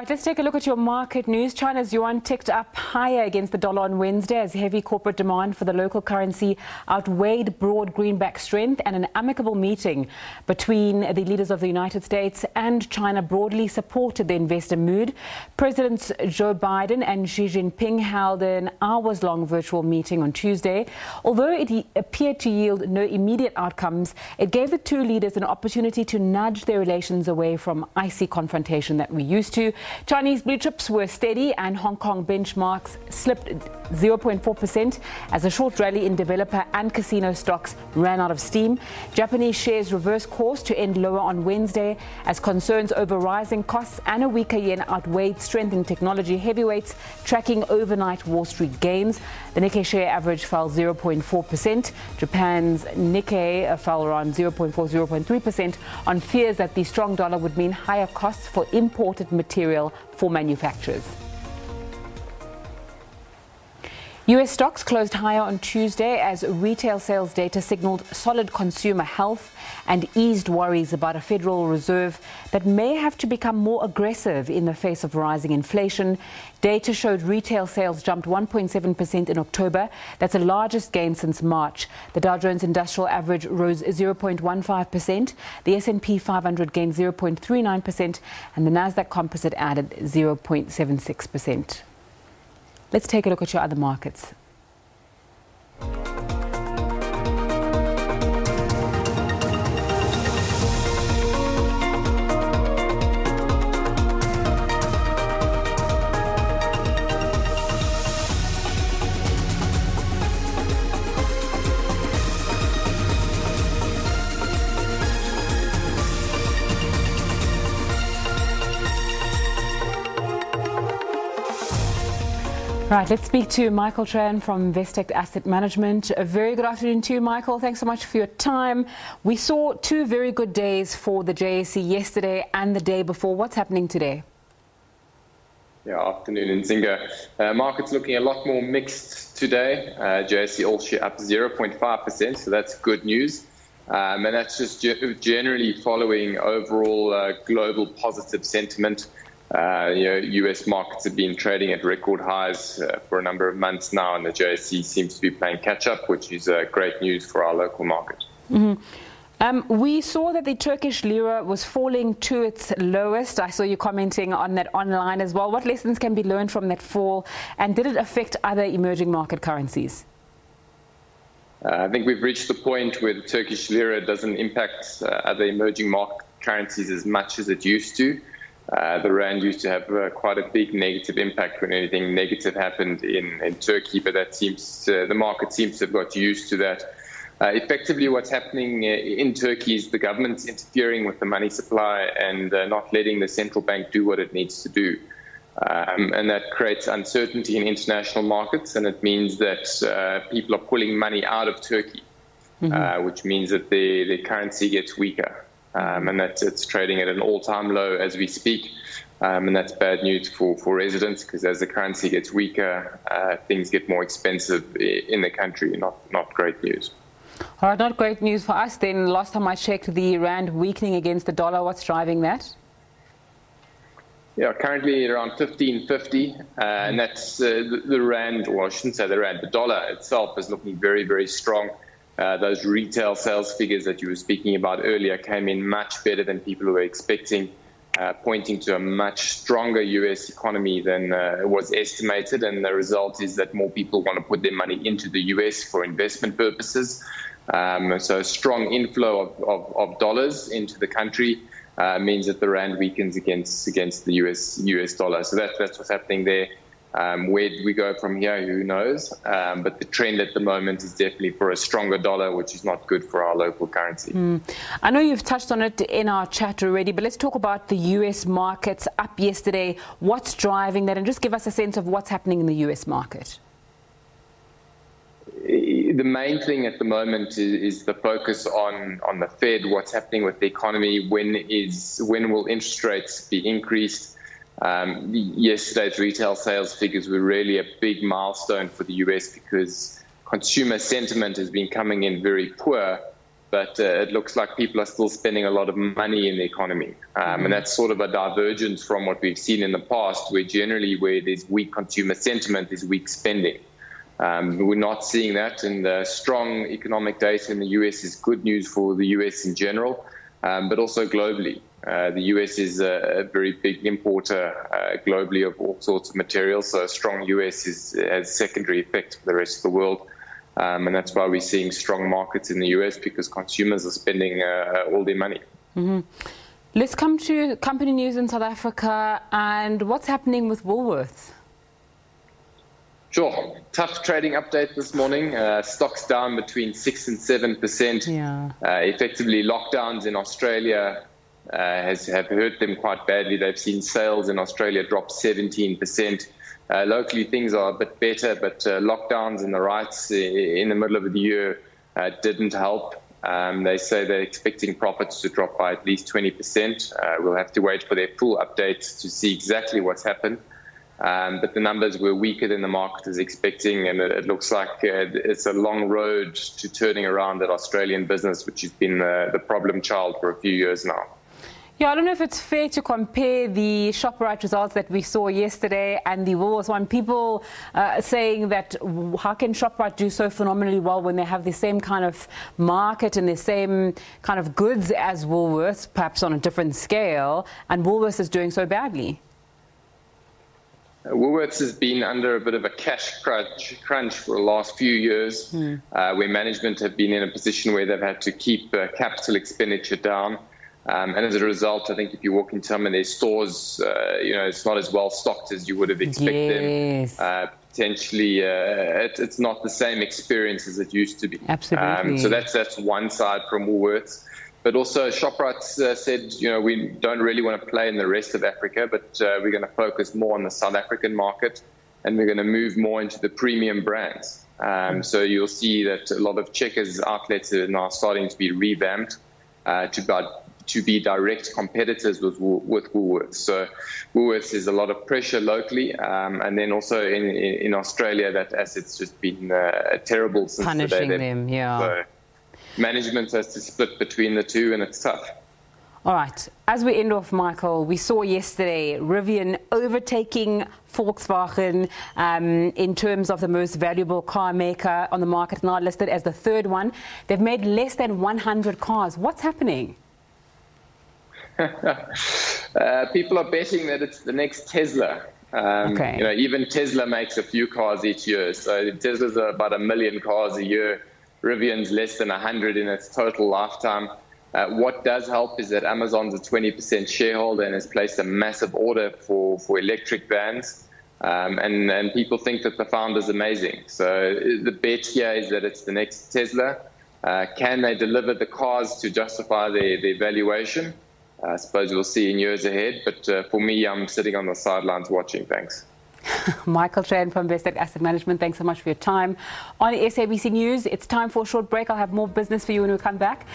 right, let's take a look at your market news. China's yuan ticked up higher against the dollar on Wednesday as heavy corporate demand for the local currency outweighed broad greenback strength and an amicable meeting between the leaders of the United States and China broadly supported the investor mood. Presidents Joe Biden and Xi Jinping held an hours-long virtual meeting on Tuesday. Although it appeared to yield no immediate outcomes, it gave the two leaders an opportunity to nudge their relations away from icy confrontation that we used to. Chinese blue chips were steady and Hong Kong benchmarks slipped 0.4% as a short rally in developer and casino stocks ran out of steam. Japanese shares reversed course to end lower on Wednesday as concerns over rising costs and a weaker yen outweighed strength in technology heavyweights, tracking overnight Wall Street gains. The Nikkei share average fell 0.4%. Japan's Nikkei uh, fell around 0.4, 0.3% on fears that the strong dollar would mean higher costs for imported material for manufacturers. US stocks closed higher on Tuesday as retail sales data signaled solid consumer health and eased worries about a Federal Reserve that may have to become more aggressive in the face of rising inflation. Data showed retail sales jumped 1.7% in October. That's the largest gain since March. The Dow Jones Industrial Average rose 0.15%. The S&P 500 gained 0.39% and the Nasdaq Composite added 0.76%. Let's take a look at your other markets. Right, let's speak to Michael Treherne from Investec Asset Management. A very good afternoon to you, Michael. Thanks so much for your time. We saw two very good days for the JSE yesterday and the day before. What's happening today? Yeah, afternoon, Nzinga. Uh, market's looking a lot more mixed today. Uh, JSE all share up 0.5%, so that's good news. Um, and that's just ge- generally following overall uh, global positive sentiment. Uh, you know, U.S. markets have been trading at record highs uh, for a number of months now, and the JSE seems to be playing catch up, which is uh, great news for our local market. Mm-hmm. Um, we saw that the Turkish lira was falling to its lowest. I saw you commenting on that online as well. What lessons can be learned from that fall, and did it affect other emerging market currencies? Uh, I think we've reached the point where the Turkish lira doesn't impact uh, other emerging market currencies as much as it used to. Uh, the rand used to have uh, quite a big negative impact when anything negative happened in, in Turkey, but that seems uh, the market seems to have got used to that. Uh, effectively, what's happening uh, in Turkey is the government's interfering with the money supply and uh, not letting the central bank do what it needs to do. Um, and that creates uncertainty in international markets, and it means that people are pulling money out of Turkey, mm-hmm. which means that the, the currency gets weaker um, and that it's trading at an all-time low as we speak. Um, and that's bad news for, for residents because as the currency gets weaker, uh, things get more expensive in the country. Not not great news. All right, not great news for us then. Last time I checked, the rand weakening against the dollar. What's driving that? Yeah, currently around 1550, uh, and that's uh, the, the rand, or I shouldn't say the rand, the dollar itself is looking very, very strong. Uh, those retail sales figures that you were speaking about earlier came in much better than people were expecting, uh, pointing to a much stronger US economy than uh, was estimated. And the result is that more people want to put their money into the US for investment purposes. Um, so, a strong inflow of, of, of dollars into the country. Uh, means that the rand weakens against against the US US dollar. So that, that's what's happening there. Um, where do we go from here? Who knows? Um, but the trend at the moment is definitely for a stronger dollar, which is not good for our local currency. Mm. I know you've touched on it in our chat already, but let's talk about the US markets up yesterday. What's driving that? And just give us a sense of what's happening in the US market. The main thing at the moment is, is the focus on, on the Fed, what's happening with the economy, when is when will interest rates be increased? Um, yesterday's retail sales figures were really a big milestone for the US because consumer sentiment has been coming in very poor. but uh, it looks like people are still spending a lot of money in the economy. Um, mm-hmm. And that's sort of a divergence from what we've seen in the past, where generally where there's weak consumer sentiment there's weak spending. Um, we're not seeing that, and the strong economic data in the US is good news for the US in general, um, but also globally. Uh, the US is a, a very big importer uh, globally of all sorts of materials, so a strong US is, has secondary effect for the rest of the world. Um, and that's why we're seeing strong markets in the US because consumers are spending uh, all their money. Mm-hmm. Let's come to company news in South Africa and what's happening with Woolworths. Sure. Tough trading update this morning. Uh, stocks down between 6 and 7%. Yeah. Uh, effectively, lockdowns in Australia uh, has have hurt them quite badly. They've seen sales in Australia drop 17%. Uh, locally, things are a bit better, but uh, lockdowns and the riots in the middle of the year uh, didn't help. Um, they say they're expecting profits to drop by at least 20%. Uh, we'll have to wait for their full updates to see exactly what's happened. Um, but the numbers were weaker than the market is expecting, and it, it looks like uh, it's a long road to turning around that Australian business, which has been the, the problem child for a few years now. Yeah, I don't know if it's fair to compare the Shoprite results that we saw yesterday and the Woolworths one. People uh, saying that how can Shoprite do so phenomenally well when they have the same kind of market and the same kind of goods as Woolworths, perhaps on a different scale, and Woolworths is doing so badly? Uh, Woolworths has been under a bit of a cash crunch, crunch for the last few years, mm. uh, where management have been in a position where they've had to keep uh, capital expenditure down. Um, and as a result, I think if you walk into some of their stores, uh, you know, it's not as well stocked as you would have expected. Yes. Uh, potentially, uh, it, it's not the same experience as it used to be. Absolutely. Um, so that's that's one side from Woolworths. But also, Shoprite uh, said, you know, we don't really want to play in the rest of Africa, but uh, we're going to focus more on the South African market, and we're going to move more into the premium brands. Um, so you'll see that a lot of Checkers outlets are now starting to be revamped uh, to to be direct competitors with with Woolworths. So Woolworths is a lot of pressure locally, um, and then also in, in, Australia, that asset's just been uh, terrible since punishing the day them. Yeah. So management has to split between the two, and it's tough. All right. As we end off, Michael, we saw yesterday Rivian overtaking Volkswagen um, in terms of the most valuable car maker on the market, now listed as the third one. They've made less than 100 cars. What's happening? uh, people are betting that it's the next Tesla. Um, okay. You know, even Tesla makes a few cars each year. So Tesla's about a million cars a year. Rivian's less than 100 in its total lifetime. Uh, what does help is that Amazon's a 20% shareholder and has placed a massive order for, for electric vans. Um, and, and people think that the founder's amazing. So the bet here is that it's the next Tesla. Uh, can they deliver the cars to justify their, their valuation? I suppose we'll see in years ahead. But uh, for me, I'm sitting on the sidelines watching. Thanks. Michael Treherne from Investec Asset Management, thanks so much for your time. On SABC News, it's time for a short break. I'll have more business for you when we come back.